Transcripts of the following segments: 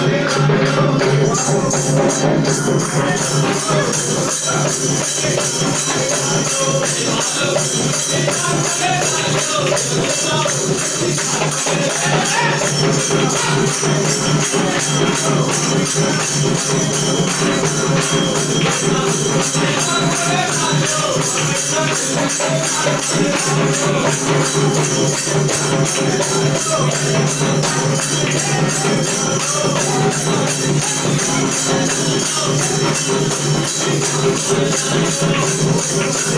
Thank you. I'm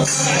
Okay.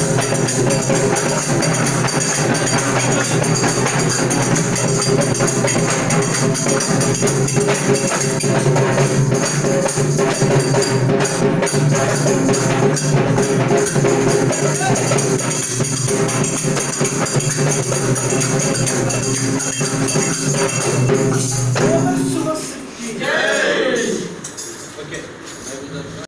Okay.